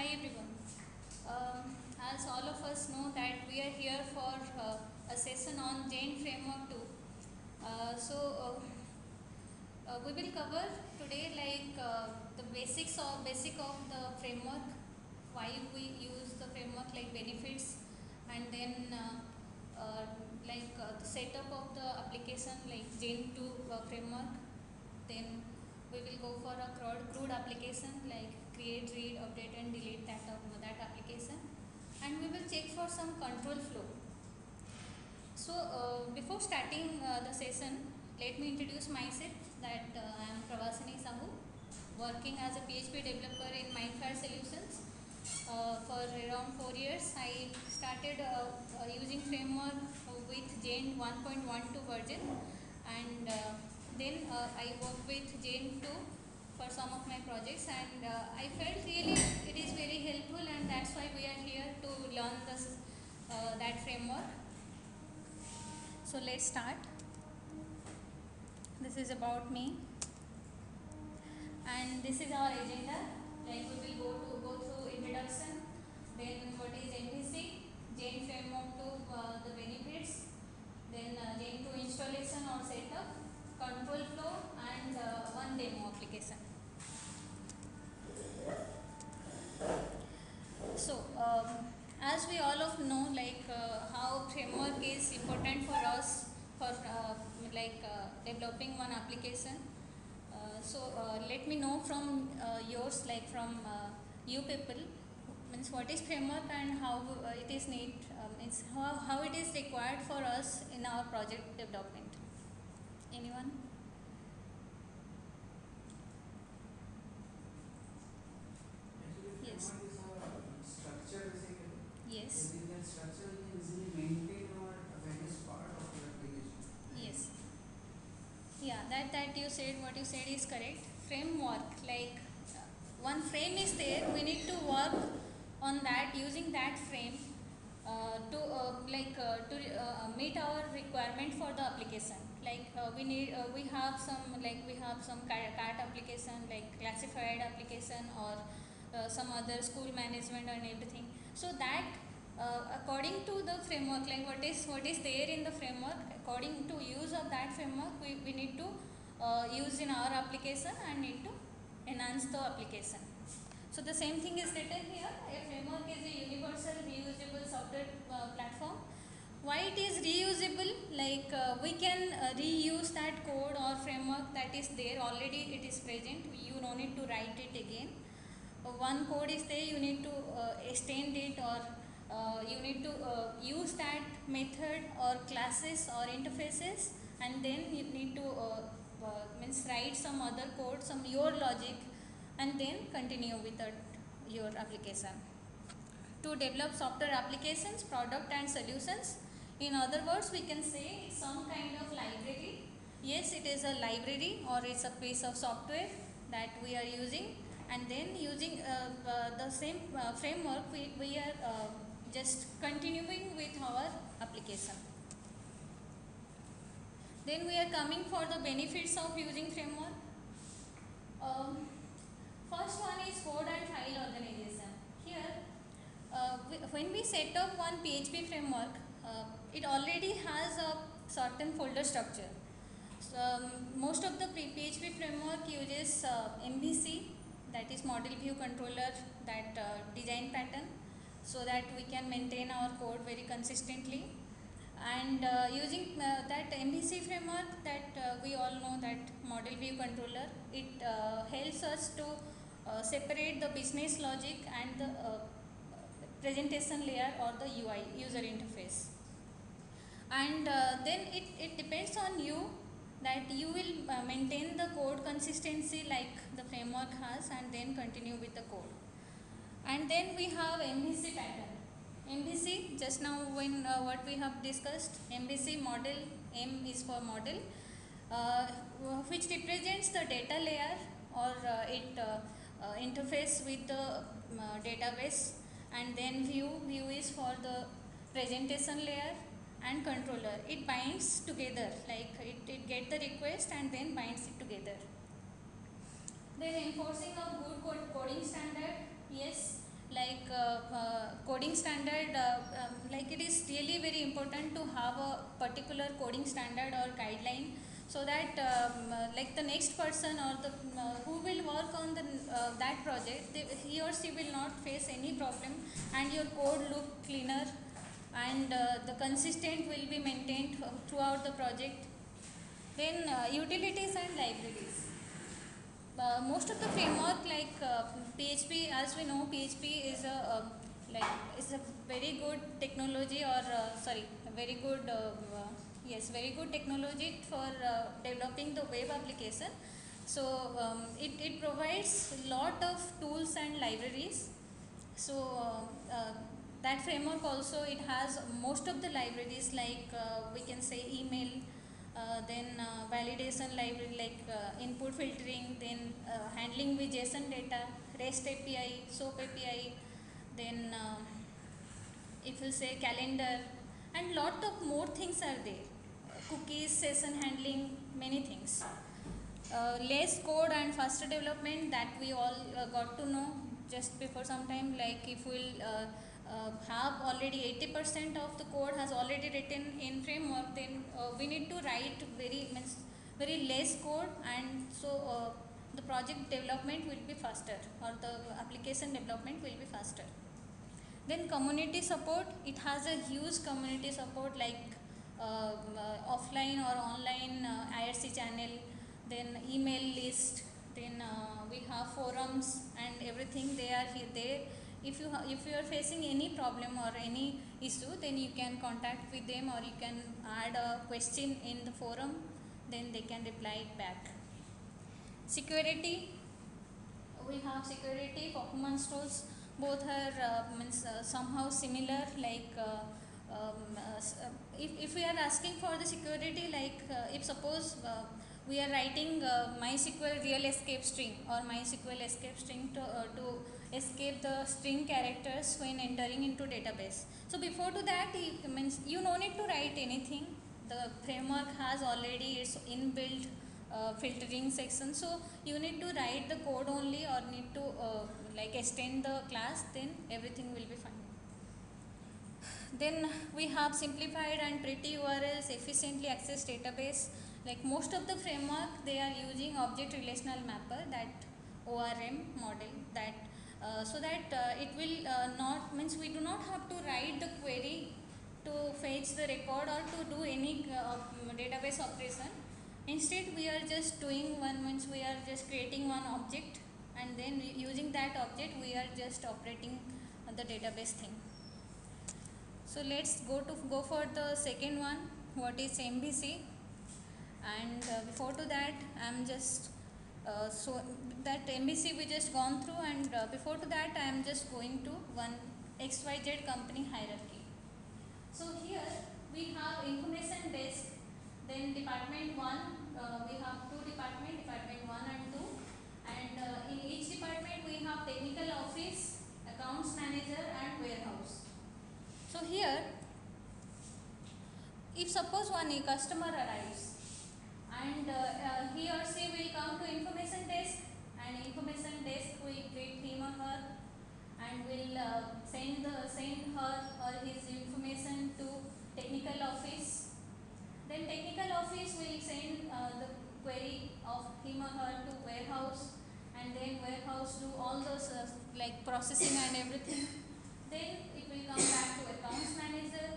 Hi everyone. Um, as all of us know that we are here for uh, a session on Zend Framework 2. Uh, so uh, uh, we will cover today like uh, the basics of basic of the framework, why we use the framework like benefits and then uh, like the setup of the application like Zend 2 uh, framework. Then we will go for a CRUD application like create, read, update and delete that, of that application and we will check for some control flow. So uh, before starting uh, the session, let me introduce myself that uh, I am Pravasini Sahoo, working as a PHP developer in Mindfire Solutions. Uh, for around 4 years, I started uh, uh, using framework with Zend 1.12 version and uh, then uh, I worked with Zend 2 for some of my projects and uh, I felt really it is very helpful and that's why we are here to learn this uh, that framework. So let's start. This is about me and this is our agenda. Like we will go to go through introduction, then what is MVC, Zend framework to uh, the benefits, then uh, Zend 2 installation or setup, control flow and uh, one demo application. So, um, as we all of know, like uh, how framework is important for us for uh, like uh, developing one application. Uh, so, uh, let me know from uh, yours, like from you people, means what is framework and how it is need, means how, how it is required for us in our project development. Anyone? Actually, Yes. framework is a structure basically. Yes. Within that structure, we can easily maintain or various part of your application. Yes. Yeah, that that you said what you said is correct. Framework like uh, one frame is there. We need to work on that using that frame uh, to uh, like uh, to uh, meet our requirement for the application. Like uh, we need we have some like we have some cart application like classified application or some other school management and everything. So that according to the framework like what is what is there in the framework according to use of that framework we, we need to uh, use in our application and need to enhance the application. So the same thing is written here. A framework is a universal reusable software uh, platform why it is reusable? Like uh, we can uh, reuse that code or framework that is there. Already it is present. You no need to write it again. Uh, one code is there. You need to uh, extend it or uh, you need to use that method or classes or interfaces. And then you need to uh, means write some other code some your logic and then continue with that, your application. To develop software applications product and solutions in other words we can say some kind of library. Yes it is a library or it's a piece of software that we are using. And then using uh, uh, the same uh, framework we, we are uh, just continuing with our application. Then we are coming for the benefits of using framework. Um, first one is code and file organization. Here, uh, when we set up one PHP framework, uh, it already has a certain folder structure. So, um, most of the PHP framework uses uh, MVC, that is model view controller, that uh, design pattern so that we can maintain our code very consistently and uh, using uh, that MVC framework that uh, we all know that model view controller it uh, helps us to uh, separate the business logic and the uh, presentation layer or the UI user interface and then it, it depends on you that you will maintain the code consistency like the framework has and then continue with the code and then we have MVC pattern. MVC just now when uh, what we have discussed MVC model M is for model. Uh, which represents the data layer or uh, it uh, uh, interface with the uh, database. And then view view is for the presentation layer and controller. It binds together like it, it get the request and then binds it together. Then enforcing a good code coding standard yes like uh, uh, coding standard uh, um, like it is really very important to have a particular coding standard or guideline so that um, uh, like the next person or the uh, who will work on the uh, that project they, he or she will not face any problem and your code look cleaner and uh, the consistent will be maintained throughout the project. Then uh, utilities and libraries. Uh, most of the framework like PHP, as we know, PHP is a uh, like is a very good technology or uh, sorry, very good uh, yes, very good technology for uh, developing the web application. So um, it it provides a lot of tools and libraries. So uh, uh, that framework also it has most of the libraries like we can say email uh, then uh, validation library like uh, input filtering, then handling with JSON data, REST API, SOAP API, then uh, if you say calendar, and lot of more things are there. Cookies, session handling, many things. Uh, less code and faster development that we all uh, got to know just before some time. Like if we'll uh, uh, have already 80% of the code has already written in framework, then uh, we need to write very means very less code, and so the project development will be faster or the application development will be faster. Then community support, it has a huge community support like uh, uh, offline or online uh, IRC channel, then email list, then uh, we have forums and everything they are here there if you if you are facing any problem or any issue then you can contact with them or you can add a question in the forum then they can reply it back. Security we have security performance tools both are uh, means uh, somehow similar like uh, um, uh, uh, if, if we are asking for the security like uh, if suppose we are writing MySQL real escape string or MySQL escape string to, to escape the string characters when entering into database. So before to that, it means you no need to write anything. The framework has already its inbuilt filtering section. So you need to write the code only or need to like extend the class. Then everything will be fine. Then we have simplified and pretty URLs, efficiently access database. Like most of the framework, they are using object relational mapper that ORM model that uh, so that uh, it will uh, not means we do not have to write the query to fetch the record or to do any uh, database operation. Instead, we are just doing one means we are just creating one object and then using that object we are just operating the database thing. So let's go to go for the second one. What is MVC? And uh, before to that, I'm just uh, so that MVC we just gone through, and uh, before to that, I am just going to one XYZ company hierarchy. So here we have information desk, then department one. Uh, we have two department, department one and two, and uh, in each department we have technical office, accounts manager, and warehouse. So here, if suppose one customer arrives and uh, uh, he or she will come to information desk and information desk will greet him or her and will uh, send the send her or his information to technical office. Then technical office will send uh, the query of him or her to warehouse and then warehouse do all those uh, like processing and everything. Then it will come back to accounts manager.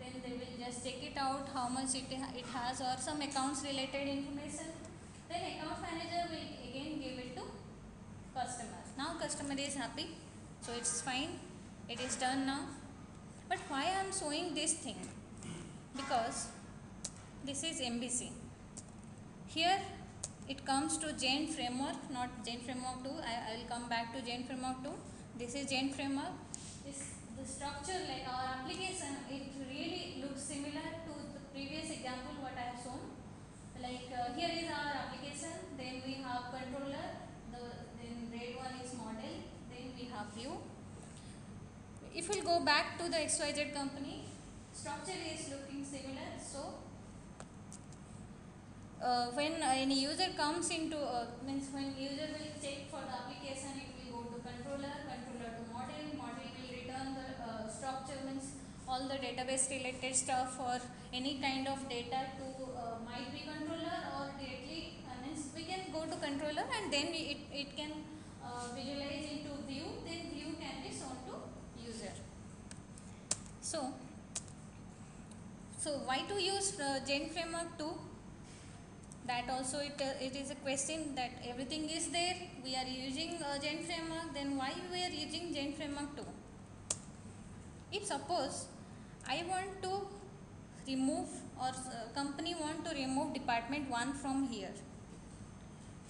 Then they will just check it out how much it, it has or some accounts related information. Then accounts manager will again give it to customer. Now customer is happy, so it's fine. It is done now. But why I am showing this thing? Because this is MVC. Here it comes to Zend framework, not Zend framework 2. I, I will come back to Zend framework 2. This is Zend framework. This the structure like our application it really looks similar to the previous example what I have shown. Like uh, here is our application, then we have controller, the then red one is model, then we have view. If we'll go back to the XYZ company, structure is looking similar. So uh, when any user comes into uh, means when user will check for the application it will go to controller controller to model model will return the uh, structure means all the database related stuff or any kind of data to uh, controller or directly uh, means we can go to controller and then it, it can uh, visualize into view then view can be shown to user. So so why to use uh, Zend framework 2 that also it, uh, it is a question that everything is there. We are using uh, Zend framework then why we are using Zend framework 2 if suppose I want to remove or uh, company want to remove department 1 from here.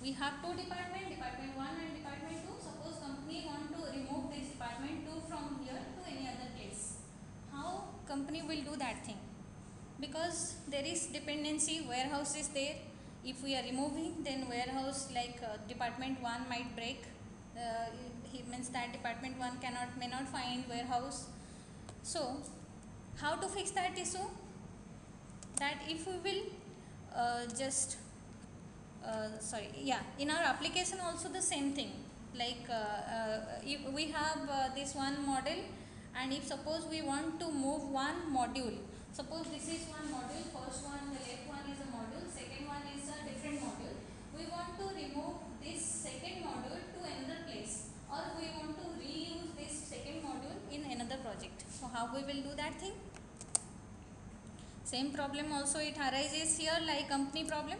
We have two department department 1 and department 2 suppose company want to remove this department 2 from here to any other place. How company will do that thing? Because there is dependency warehouse is there if we are removing then warehouse like uh, department 1 might break. Uh, he means that department 1 cannot may not find warehouse. So how to fix that issue? That if we will uh, just uh, sorry yeah in our application also the same thing. Like uh, uh, if we have uh, this one model and if suppose we want to move one module suppose this is one module first one is a module second one is a different module we want to remove this second module to another place or we want to reuse this second module in another project so how we will do that thing? Same problem also it arises here like company problem.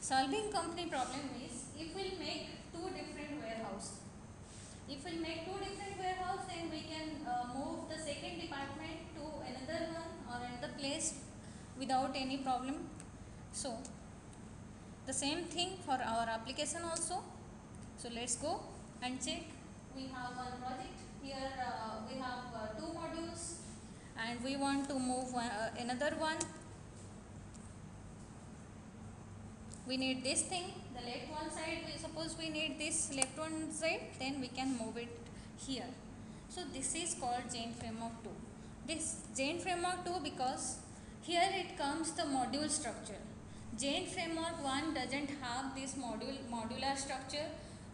Solving company problem is if we will make two different warehouse. If we will make two different warehouse then we can uh, move the second department to another one or another place without any problem. So the same thing for our application also. So let's go and check. We have one project here uh, we have uh, two modules and we want to move uh, another one. We need this thing the left one side we suppose we need this left one side then we can move it here. So this is called Zend framework 2 this Zend framework 2 because here it comes the module structure. Zend framework 1 doesn't have this module modular structure.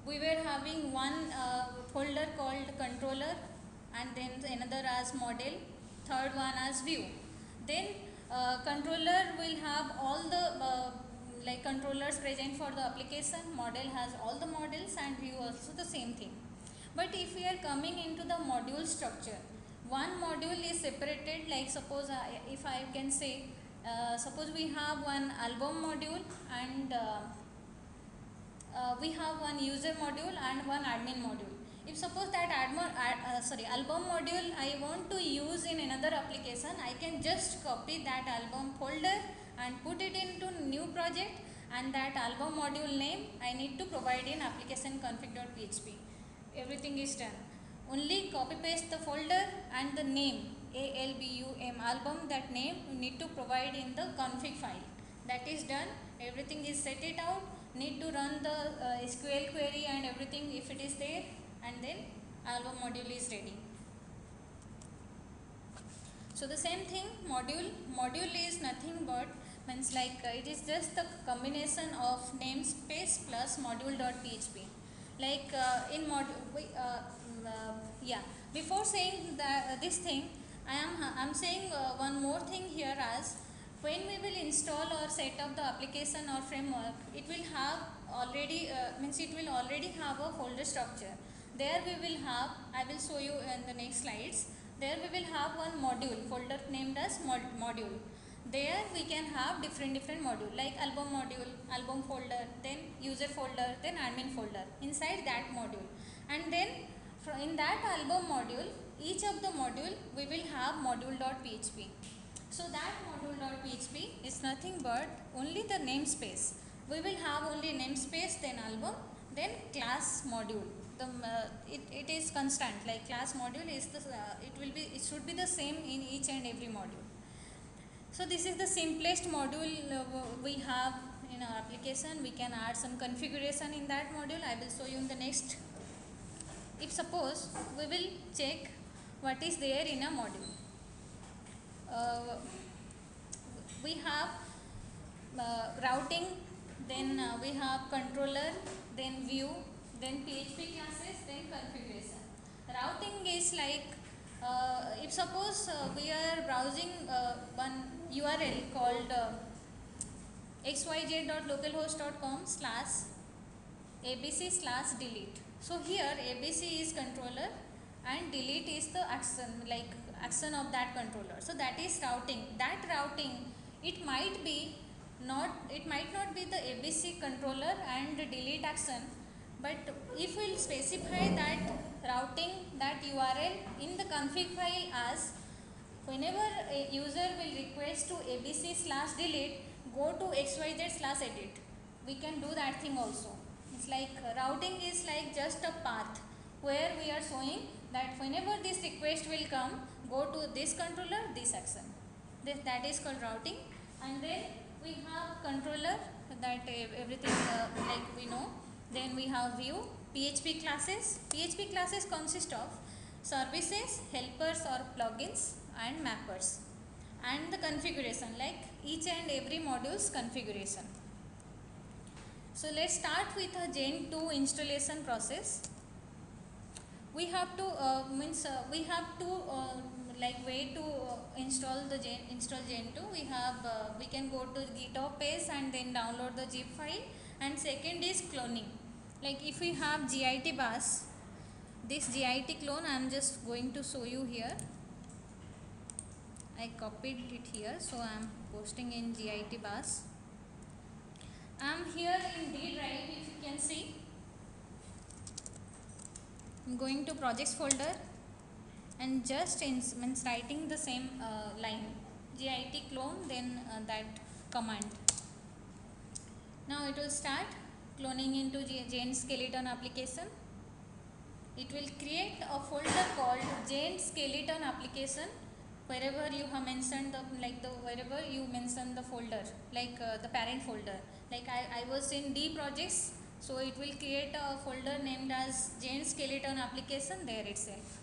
We were having one uh, folder called controller and then another as model third one as view. Then uh, controller will have all the uh, like controllers present for the application model has all the models and view also the same thing. But if we are coming into the module structure one module is separated like suppose I, if I can say uh, suppose we have one album module and uh, uh, we have one user module and one admin module if suppose that admin uh, sorry album module I want to use in another application I can just copy that album folder and put it into new project and that album module name I need to provide in application config.php everything is done. Only copy paste the folder and the name ALBUM album that name you need to provide in the config file. That is done. Everything is set it out. Need to run the uh, SQL query and everything if it is there and then album module is ready. So the same thing module module is nothing but means like uh, it is just the combination of namespace plus module.php like uh, in module uh, uh, yeah. Before saying that uh, this thing i am i'm saying uh, one more thing here as when we will install or set up the application or framework it will have already uh, means it will already have a folder structure there we will have i will show you in the next slides. There we will have one module folder named as mod module. There we can have different different module like album module album folder then user folder then admin folder inside that module. And then in that album module each of the module we will have module.php so that module.php is nothing but only the namespace. We will have only namespace then album then class module the uh, it, it is constant like class module is the uh, it will be it should be the same in each and every module. So this is the simplest module uh, we have in our application. We can add some configuration in that module. I will show you in the next. If suppose we will check what is there in a module. Uh, we have uh, routing then uh, we have controller then view then php classes then configuration. Routing is like uh, if suppose uh, we are browsing uh, one url called uh, xyz.localhost.com slash abc slash delete. So here abc is controller and delete is the action like action of that controller. So that is routing. That routing it might be not it might not be the abc controller and delete action but if we'll specify that routing that url in the config file as whenever a user will request to abc slash delete go to xyz slash edit. We can do that thing also. It's like routing is like just a path where we are showing that whenever this request will come go to this controller this action. This, that is called routing. And then we have controller that everything uh, like we know then we have view php classes. Php classes consist of services helpers or plugins and mappers. And the configuration like each and every module's configuration. So let's start with a Zend 2 installation process. We have to uh, means uh, we have to uh, like way to uh, install the Zend install Zend 2 we have uh, we can go to github page and then download the zip file. And second is cloning like if we have git bash this git clone i am just going to show you here. I copied it here so i am posting in git bash i am here in d drive if you can see. I'm going to projects folder and just in, means writing the same uh, line. Git clone then uh, that command. Now it will start cloning into Zend skeleton application. It will create a folder called Zend skeleton application wherever you have mentioned the like the wherever you mention the folder like uh, the parent folder. Like I, I was in D projects so it will create a folder named as Zend skeleton application there itself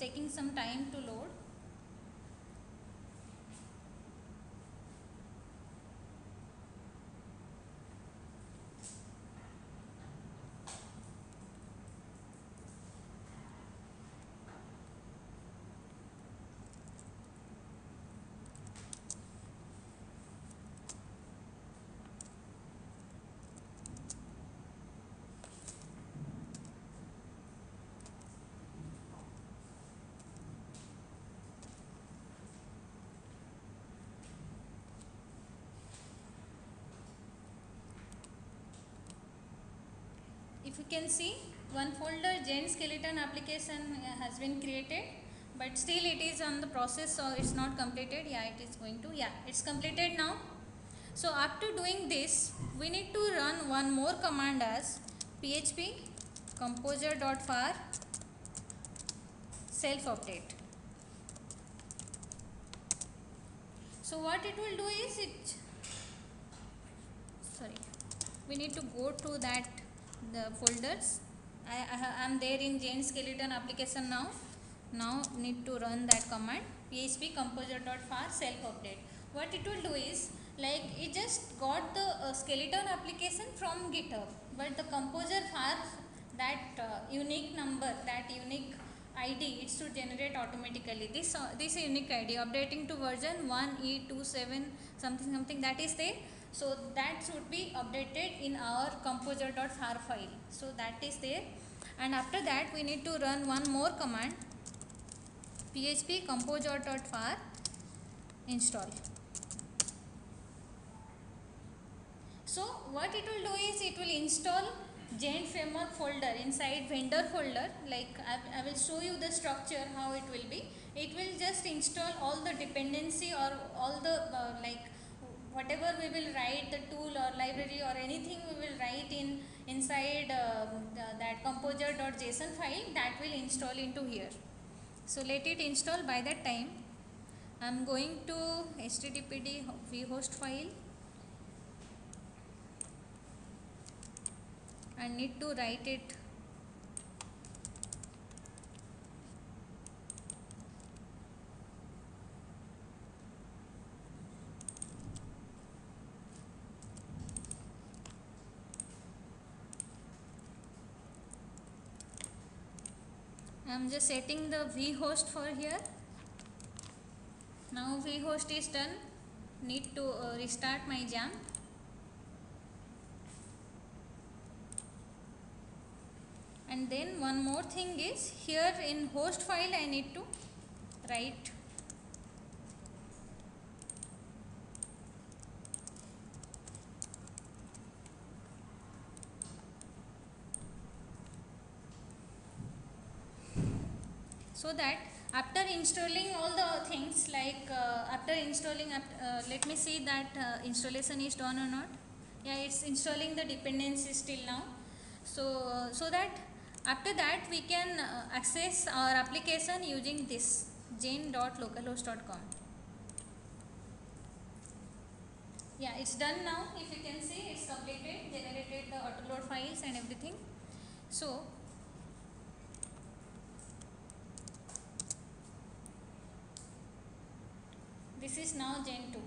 taking some time to load if you can see one folder Zend skeleton application uh, has been created but still it is on the process so it's not completed. Yeah it is going to yeah it's completed now. So after doing this we need to run one more command as php composer.phar self update so what it will do is it sorry we need to go to that the folders. I, I am there in Zend skeleton application now. Now need to run that command. Php composer.phar self update what it will do is like it just got the uh, skeleton application from github but the composer phar that uh, unique number that unique id it should generate automatically. This uh, this unique id updating to version 1e27 something something that is there so that should be updated in our composer.phar file. So that is there. And after that we need to run one more command php composer.var install. So what it will do is it will install Zend framework folder inside vendor folder. Like I, I will show you the structure how it will be. It will just install all the dependency or all the uh, like whatever we will write the tool or library or anything we will write in inside uh, that composer.json file that will install into here. So let it install by that time. I am going to httpd vhost file. I need to write it I am just setting the vhost for here. Now vhost is done. Need to uh, restart my jam. And then one more thing is here in host file I need to write so that after installing all the things like uh, after installing uh, let me see that uh, installation is done or not. Yeah it's installing the dependencies till now. So uh, so that after that we can uh, access our application using this zend.localhost.com yeah it's done now. If you can see it's completed generated the autoload files and everything. So this is now Zend 2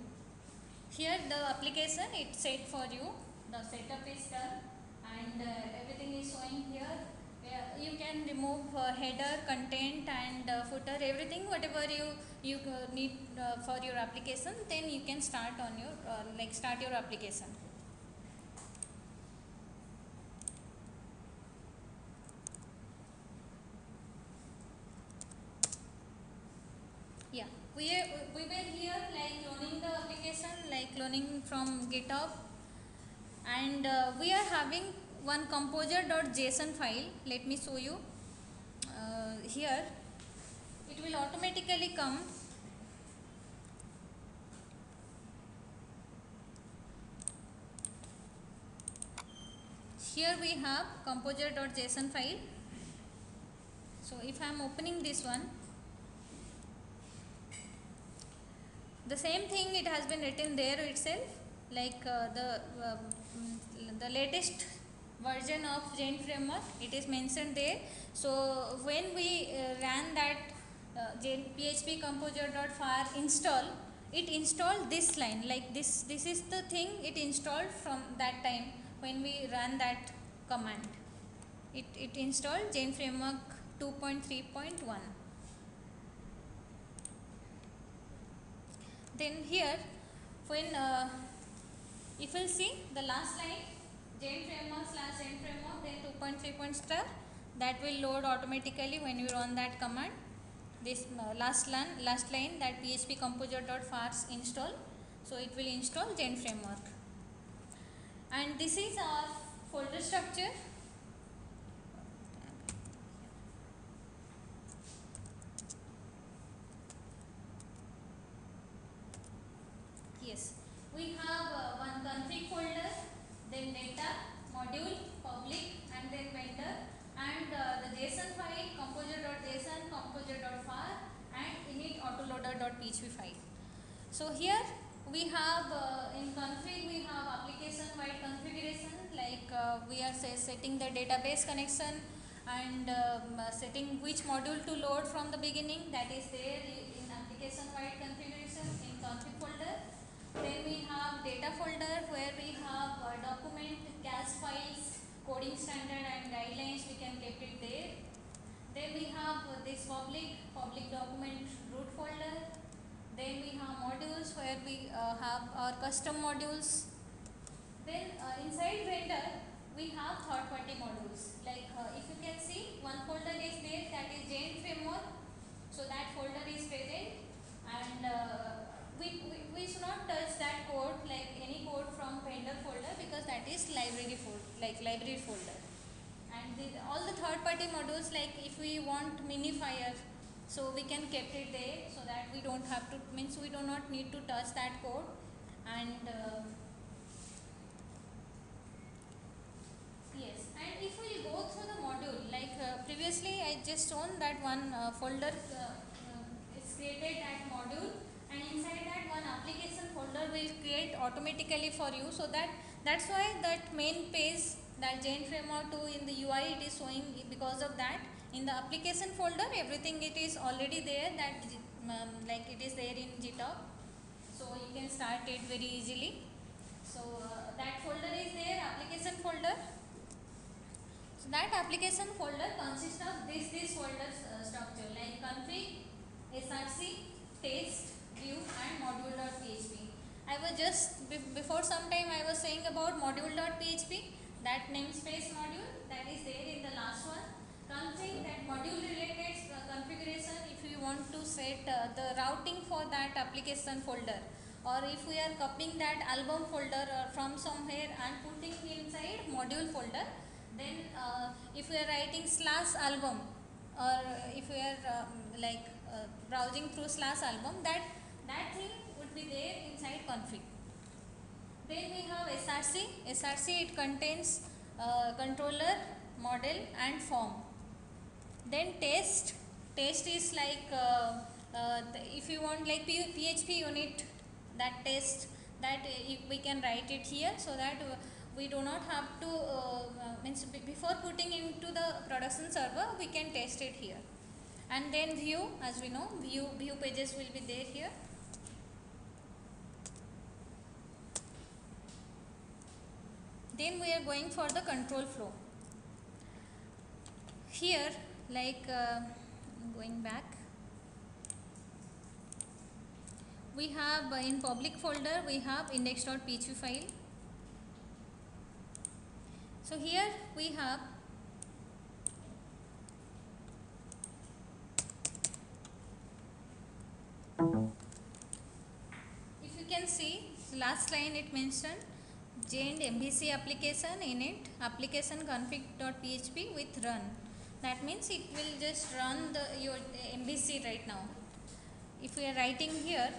here the application it's set for you. The setup is done and uh, everything is showing here. Uh, you can remove uh, header content and uh, footer everything whatever you you uh, need uh, for your application then you can start on your uh, like start your application yeah we are, we were here like cloning the application cloning from github. And uh, we are having one composer.json file. Let me show you uh, here. It will automatically come. Here we have composer.json file. So if I am opening this one the same thing it has been written there itself like uh, the uh, the latest version of Zend framework it is mentioned there. So when we uh, ran that uh, php composer.phar install it installed this line like this this is the thing it installed from that time when we ran that command. It, it installed Zend framework 2.3.1 then here when uh, if you see the last line Zend framework slash Zend framework then 2.3 point star that will load automatically when you run that command. This uh, last line last line that php composer.phars install so it will install Zend framework and this is our folder structure yes. We have uh, one config folder then data module public and then vendor and uh, the json file composer.json composer.phar and init autoloader.php file. So here we have uh, in config we have application wide configuration like uh, we are say, setting the database connection and um, uh, setting which module to load from the beginning that is there in application wide configuration in config then we have data folder where we have uh, document, cache files, coding standard and guidelines we can keep it there. Then we have uh, this public, public document root folder. Then we have modules where we uh, have our custom modules. Then uh, inside vendor we have third party modules. Like uh, if you can see one folder is there that is Zend framework. So that folder is present and uh, we, we, we should not touch that code like any code from vendor folder because that is library folder like library folder. And the, all the third party modules like if we want minifier so we can keep it there so that we don't have to means we do not need to touch that code. And uh, yes and if we go through the module like uh, previously I just shown that one uh, folder uh, is created at module and inside that one application folder will create automatically for you. So that that's why that main page that Zend framework 2 in the UI it is showing because of that. In the application folder everything it is already there that um, like it is there in GitHub. So you can start it very easily. So uh, that folder is there application folder. So that application folder consists of this this folder uh, structure like config, src, test, view and module.php. I was just before some time I was saying about module.php that namespace module that is there in the last one. Config that module related uh, configuration if you want to set uh, the routing for that application folder or if we are copying that album folder uh, from somewhere and putting inside module folder then uh, if we are writing slash album or if we are um, like uh, browsing through slash album that that thing would be there inside config. Then we have src src it contains uh, controller model and form. Then test. Test is like uh, uh, if you want like php unit that test that uh, we can write it here so that we do not have to uh, uh, means before putting into the production server we can test it here. And then view as we know view view pages will be there here then we are going for the control flow. Here like uh, going back we have uh, in public folder we have index.php file. So here we have if you can see the last line it mentioned MVC application init application config.php with run. That means it will just run the your MVC right now. If we are writing here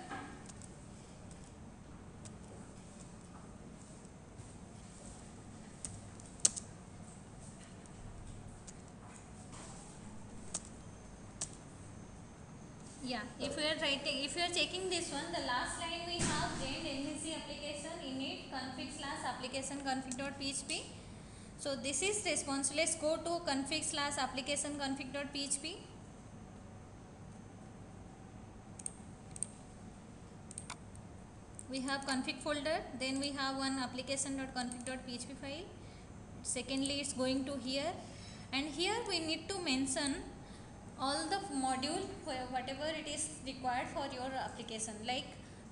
yeah if we are writing if we are checking this one the last line we have joined MVC application init config slash application config.php so this is response let's go to config slash application config.php we have config folder then we have one application.config.php file. Secondly it's going to here. And here we need to mention all the module whatever it is required for your application like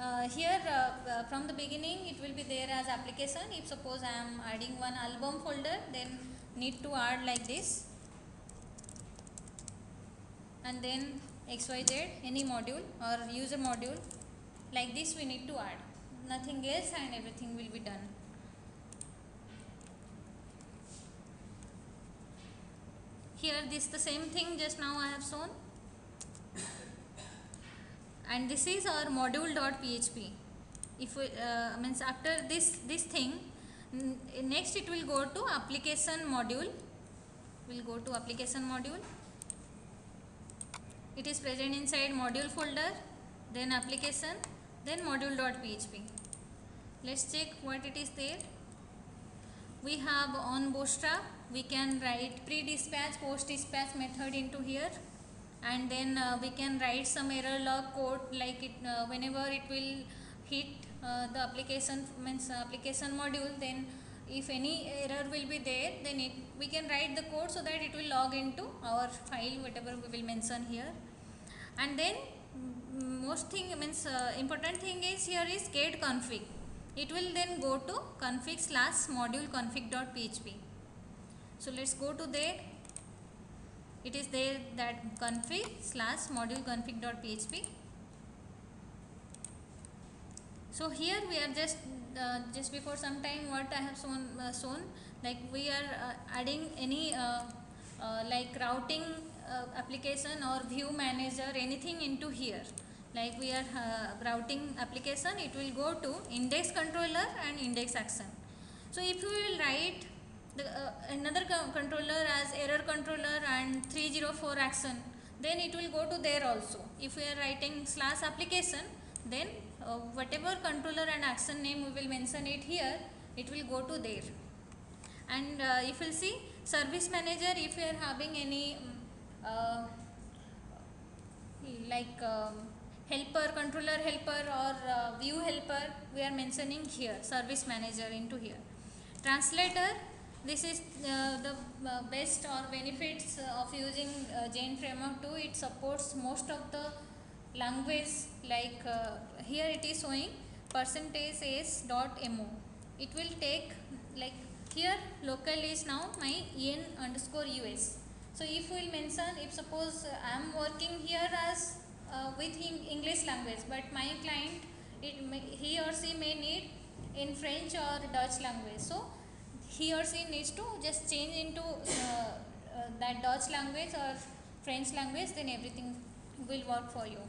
uh, here uh, uh, from the beginning it will be there as application. If suppose I am adding one album folder then need to add like this. And then xyz any module or user module like this we need to add. Nothing else and everything will be done. Here this the same thing just now I have shown and this is our module.php if we uh, means after this this thing next it will go to application module. Will go to application module. It is present inside module folder then application then module.php let's check what it is there. We have on bootstrap. We can write pre-dispatch post-dispatch method into here and then uh, we can write some error log code like it uh, whenever it will hit uh, the application means application module then if any error will be there then it we can write the code so that it will log into our file whatever we will mention here. And then most thing means uh, important thing is here is get config. It will then go to config slash module config.php so let's go to there it is there that config slash module config.php so here we are just uh, just before some time what I have shown uh, shown like we are uh, adding any uh, uh, like routing uh, application or view manager anything into here. Like we are routing application it will go to index controller and index action. So if you will write the uh, another co controller as error controller and 304 action then it will go to there also. If we are writing slash application then uh, whatever controller and action name we will mention it here it will go to there. And uh, if you see service manager if you are having any um, like um, helper controller helper or uh, view helper we are mentioning here service manager into here. Translator this is uh, the uh, best or benefits of using uh, Zend framework 2 it supports most of the language like uh, here it is showing percentage s dot mo it will take like here local is now my en underscore us so if we will mention if suppose i am working here as uh, with english language but my client it may, he or she may need in french or dutch language. So he or she needs to just change into uh, uh, that dutch language or french language then everything will work for you.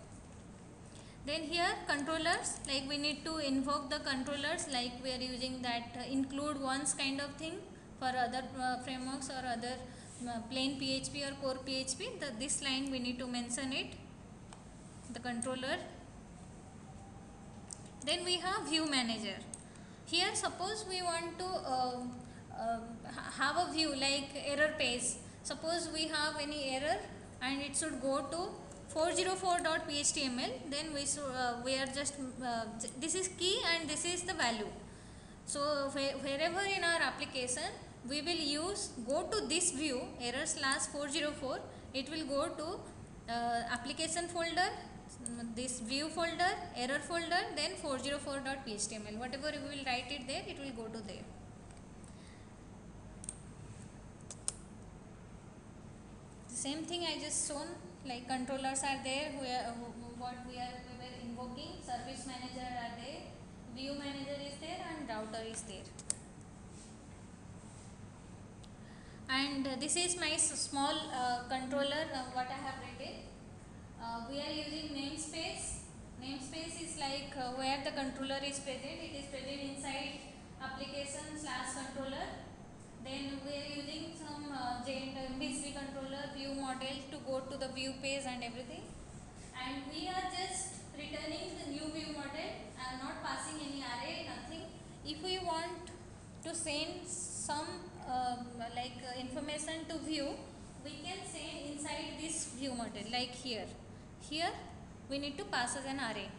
Then here controllers like we need to invoke the controllers like we are using that uh, include once kind of thing for other uh, frameworks or other uh, plain php or core php the, this line we need to mention it the controller. Then we have view manager. Here suppose we want to have a view like error page suppose we have any error and it should go to 404.html then we so, uh, we are just uh, this is key and this is the value. So where, wherever in our application we will use go to this view error slash 404 it will go to uh, application folder this view folder error folder then 404.html whatever we will write it there it will go to there same thing I just shown like controllers are there where what we are we were invoking service manager are there view manager is there and router is there. And uh, this is my small uh, controller uh, what I have written. Uh, we are using namespace. Namespace is like uh, where the controller is present. It is present inside application slash controller then we are using some uh, MVC controller view model to go to the view page and everything. And we are just returning the new view model. I am not passing any array, nothing. If we want to send some um, like uh, information to view, we can send inside this view model like here. Here we need to pass as an array.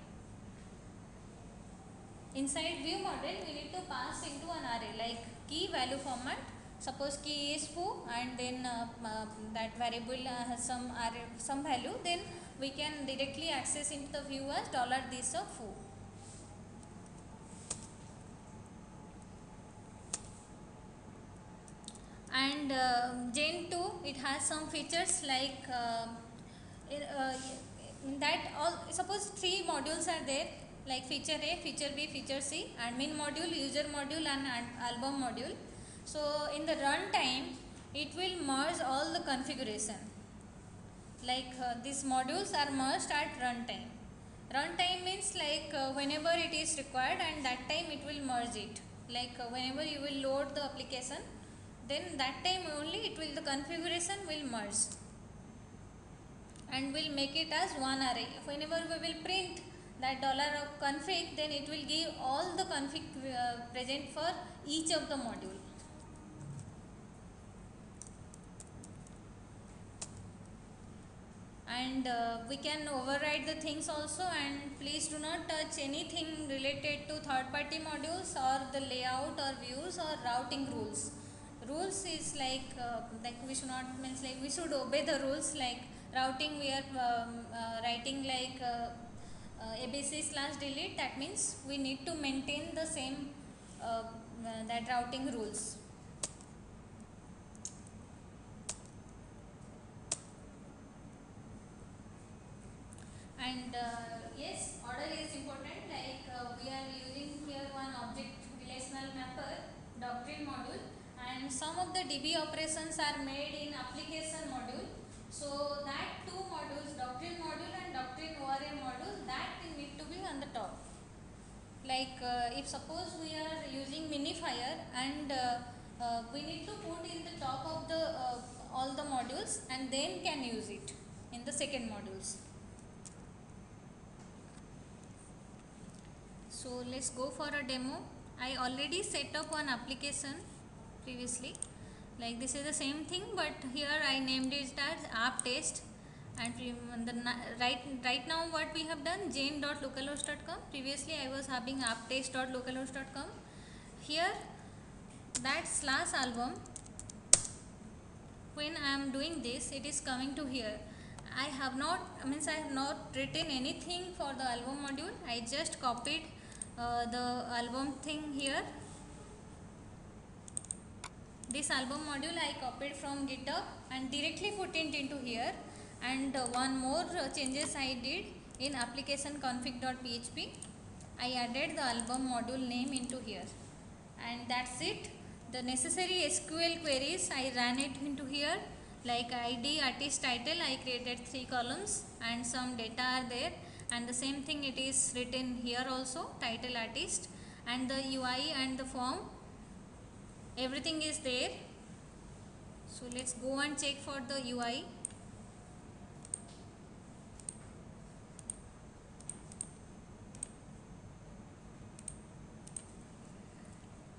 Inside view model we need to pass into an array like key value format suppose key is foo and then uh, uh, that variable uh, has some are some value then we can directly access into the view as dollar this of foo and uh, Jane 2 it has some features like uh, uh, that all suppose three modules are there like feature A, feature B, feature C admin module, user module and album module so in the runtime it will merge all the configuration like uh, these modules are merged at runtime. Runtime means like uh, whenever it is required and that time it will merge it like uh, whenever you will load the application then that time only it will the configuration will merge and will make it as one array. Whenever we will print that dollar of config then it will give all the config uh, present for each of the module. And uh, we can override the things also and please do not touch anything related to third party modules or the layout or views or routing rules. Rules is like uh, like we should not means like we should obey the rules like routing we are um, uh, writing like uh, uh, abc slash delete. That means we need to maintain the same uh, that routing rules and uh, yes order is important. Like uh, we are using here one object relational mapper doctrine module. And some of the DB operations are made in application module. So that two modules doctrine module and doctrine ORM module that need to be on the top. Like uh, if suppose we are using minifier and uh, uh, we need to put in the top of the uh, all the modules and then can use it in the second modules so let's go for a demo. I already set up one application previously. Like this is the same thing but here I named it as app test. And the right right now what we have done zend.localhost.com previously I was having app apptest.localhost.com here that slash album when I am doing this it is coming to here. I have not means I have not written anything for the album module. I just copied uh, the album thing here. This album module I copied from github and directly put it into here. And uh, one more uh, changes I did in application config.php I added the album module name into here. And that's it. The necessary SQL queries I ran it into here. Like ID artist title I created three columns and some data are there and the same thing it is written here also title artist. And the UI and the form everything is there. So let's go and check for the UI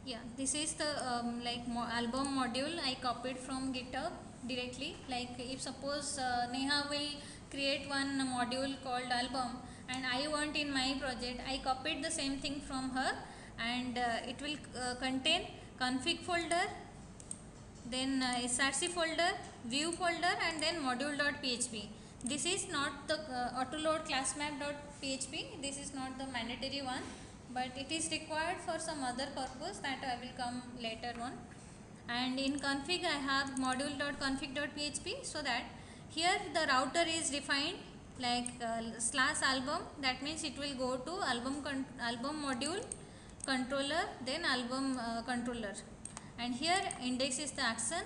yeah this is the um, like mo- album module i copied from github directly. Like if suppose uh, neha will create one module called album and i want in my project i copied the same thing from her and uh, it will uh, contain config folder then uh, src folder view folder and then module.php this is not the uh, autoload classmap.php this is not the mandatory one but it is required for some other purpose that I will come later on. And in config I have module.config.php so that here the router is defined like uh, slash album. That means it will go to album con- album module controller then album uh, controller. And here index is the action.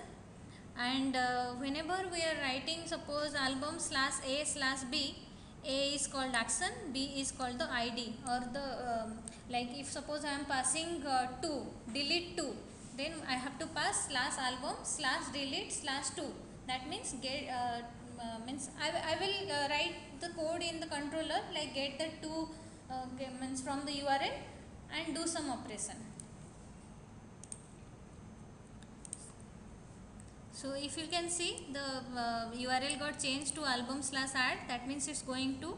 And uh, whenever we are writing suppose album slash a slash b a is called action b is called the id or the um, like if suppose i am passing uh, 2 delete 2 then i have to pass slash album slash delete slash 2 that means get uh, uh, means i, I will uh, write the code in the controller like get the 2 uh, means from the url and do some operation. So if you can see the uh, url got changed to album slash add. That means it's going to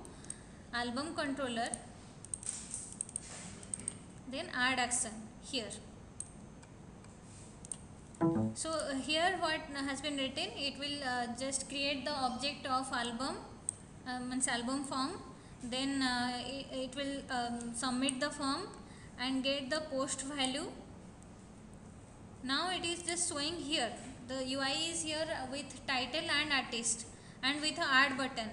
album controller then add action here so uh, here what has been written it will uh, just create the object of album uh, means album form. Then uh, it, it will um, submit the form and get the post value. Now it is just showing here. The UI is here with title and artist and with add button.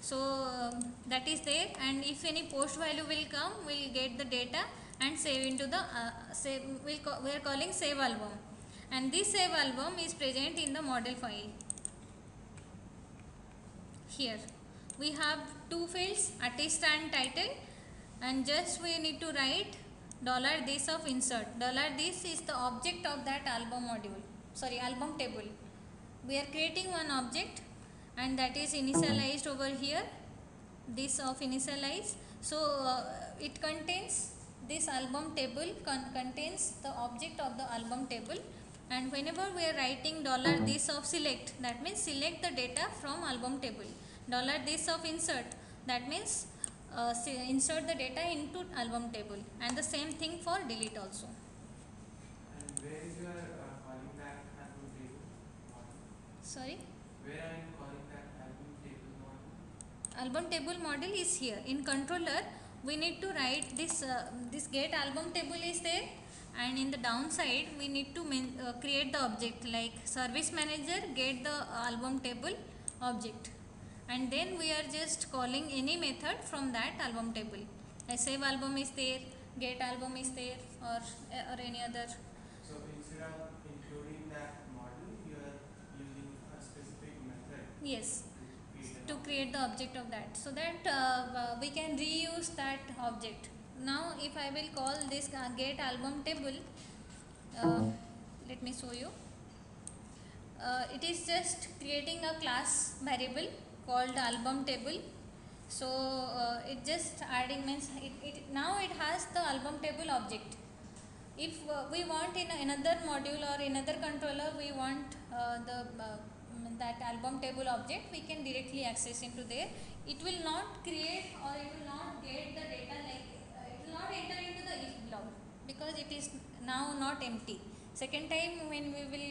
So um, that is there. And if any post value will come we'll get the data and save into the uh, save we'll we are calling save album and this save album is present in the model file. Here. We have two fields artist and title. And just we need to write dollar this of insert. Dollar this is the object of that album module. Sorry album table. We are creating one object and that is initialized over here. This of initialize. So uh, it contains this album table con- contains the object of the album table and whenever we are writing dollar this of select that means select the data from album table. Dollar this of insert that means uh, insert the data into album table. And the same thing for delete also. And where is your uh, calling that album table model? sorry? Where are you calling that album table model? album table model is here. In controller we need to write this uh, this get album table is there and in the downside we need to uh, create the object. Like service manager get the album table object. And then we are just calling any method from that album table. Like save album is there get album is there or or any other. So instead of including that model, you are using a specific method yes to to create an create the object of that. So that uh, uh, we can reuse that object now if i will call this uh, get album table uh, let me show you. Uh, it is just creating a class variable called album table. So uh, it just adding means it, it now it has the album table object. If uh, we want in another module or another controller we want uh, the uh, mm, that album table object we can directly access into there. It will not create or it will not get the data like not enter into the if block because it is now not empty. Second time when we will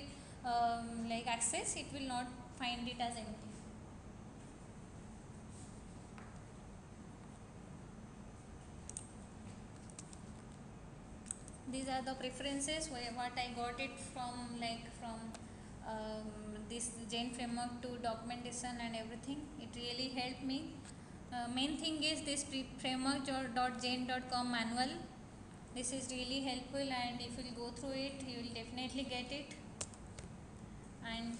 um, like access it will not find it as empty. These are the preferences where what I got it from like from um, this Zend framework to documentation and everything. It really helped me uh, main thing is this pre- framework dot zend dot com manual. This is really helpful and if you go through it you will definitely get it. And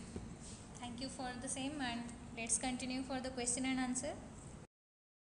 thank you for the same and let's continue for the question and answer